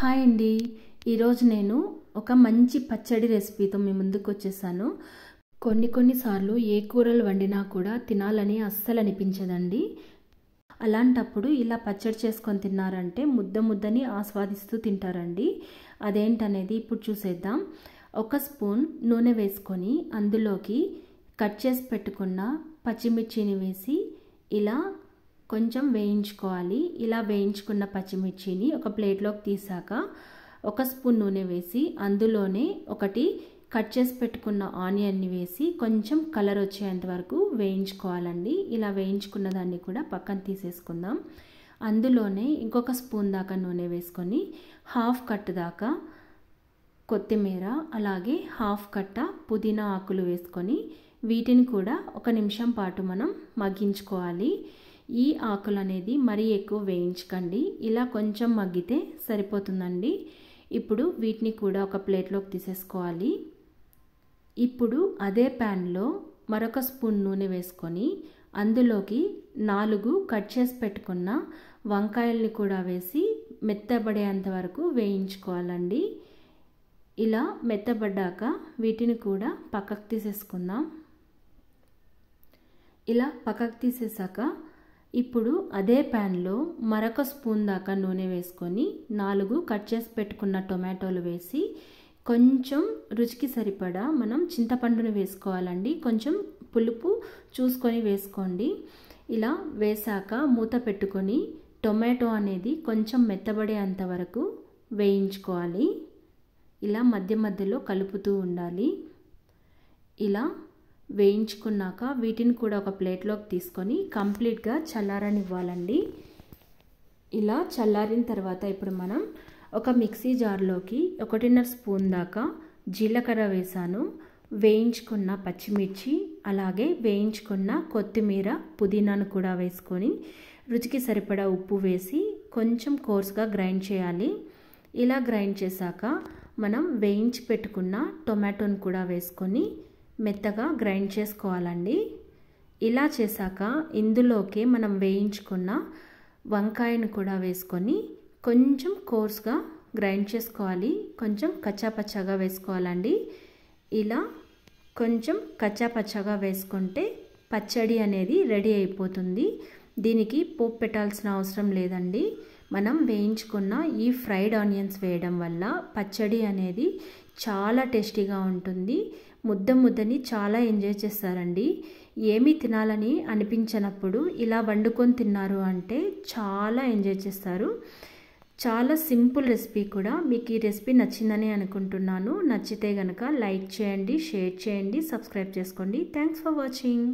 Hi అండి. ఈరోజు నేను ఒక మంచి పచ్చడి రెసిపీతో మీ ముందుకు వచ్చేసాను కొన్ని కొన్నిసార్లు ఏ కూరలు వండినా కూడా తినాలని అస్సలు అనిపించదండి. అలాంటప్పుడు ఇలా పచ్చడి చేసుకొని తిన్నారంటే ముద్ద ముద్దని ఆస్వాదిస్తూ తింటారండి. అదేంటనేది ఇప్పుడు చూసేద్దాం. ఒక స్పూన్ నూనె వేసుకొని అందులోకి కట్ చేసి పెట్టుకున్న పచ్చిమిర్చిని వేసి ఇలా కొంచెం వేయించుకోవాలి. ఇలా వేయించుకున్న పచ్చిమిర్చిని ఒక ప్లేట్లోకి తీసాక ఒక స్పూన్ నూనె వేసి అందులోనే ఒకటి కట్ చేసి పెట్టుకున్న ఆనియన్ని వేసి కొంచెం కలర్ వచ్చేంత వరకు వేయించుకోవాలండి. ఇలా వేయించుకున్న దాన్ని కూడా పక్కన తీసేసుకుందాం. అందులోనే ఇంకొక స్పూన్ దాకా నూనె వేసుకొని హాఫ్ కట్ దాకా కొత్తిమీర అలాగే హాఫ్ కట్ట పుదీనా ఆకులు వేసుకొని వీటిని కూడా ఒక నిమిషం పాటు మనం మగ్గించుకోవాలి. ఈ ఆకులు అనేది మరీ ఎక్కువ వేయించకండి. ఇలా కొంచెం మగ్గితే సరిపోతుందండి. ఇప్పుడు వీటిని కూడా ఒక ప్లేట్లోకి తీసేసుకోవాలి. ఇప్పుడు అదే ప్యాన్లో మరొక స్పూన్ నూనె వేసుకొని అందులోకి నాలుగు కట్ చేసి పెట్టుకున్న వంకాయల్ని కూడా వేసి మెత్తబడేంత వరకు వేయించుకోవాలండి. ఇలా మెత్తబడ్డాక వీటిని కూడా పక్కకు తీసేసుకుందాం. ఇలా పక్కకు తీసేసాక ఇప్పుడు అదే ప్యాన్లో మరొక స్పూన్ దాకా నూనె వేసుకొని నాలుగు కట్ చేసి పెట్టుకున్న టొమాటోలు వేసి కొంచెం రుచికి సరిపడా మనం చింతపండును వేసుకోవాలండి. కొంచెం పులుపు చూసుకొని వేసుకోండి. ఇలా వేసాక మూత పెట్టుకొని టొమాటో అనేది కొంచెం మెత్తబడేంత వరకు వేయించుకోవాలి. ఇలా మధ్య మధ్యలో కలుపుతూ ఉండాలి. ఇలా వేయించుకున్నాక వీటిని కూడా ఒక ప్లేట్లోకి తీసుకొని కంప్లీట్గా చల్లారనివ్వాలండి. ఇలా చల్లారిన తర్వాత ఇప్పుడు మనం ఒక మిక్సీ జార్లోకి ఒకటిన్నర స్పూన్ దాకా జీలకర్ర వేసాను వేయించుకున్న పచ్చిమిర్చి అలాగే వేయించుకున్న కొత్తిమీర పుదీనాను కూడా వేసుకొని రుచికి సరిపడా ఉప్పు వేసి కొంచెం కోర్స్గా గ్రైండ్ చేయాలి. ఇలా గ్రైండ్ చేశాక మనం వేయించి పెట్టుకున్న టొమాటోని కూడా వేసుకొని మెత్తగా గ్రైండ్ చేసుకోవాలండి. ఇలా చేశాక ఇందులోకి మనం వేయించుకున్న వంకాయను కూడా వేసుకొని కొంచెం కోర్స్గా గ్రైండ్ చేసుకోవాలి. కొంచెం కచ్చాపచ్చాగా వేసుకోవాలండి. ఇలా కొంచెం కచ్చాపచ్చాగా వేసుకుంటే పచ్చడి అనేది రెడీ అయిపోతుంది. దీనికి పోపు పెట్టాల్సిన అవసరం లేదండి. మనం వేయించుకున్న ఈ ఫ్రైడ్ ఆనియన్స్ వేయడం వల్ల పచ్చడి అనేది చాలా టేస్టీగా ఉంటుంది. ముద్ద ముద్దని చాలా ఎంజాయ్ చేస్తారండి. ఏమి తినాలని అనిపించినప్పుడు ఇలా వండుకొని తిన్నారు అంటే చాలా ఎంజాయ్ చేస్తారు. చాలా సింపుల్ రెసిపీ కూడా. మీకు ఈ రెసిపీ నచ్చిందని అనుకుంటున్నాను. నచ్చితే కనుక లైక్ చేయండి షేర్ చేయండి సబ్స్క్రైబ్ చేసుకోండి. Thanks for watching.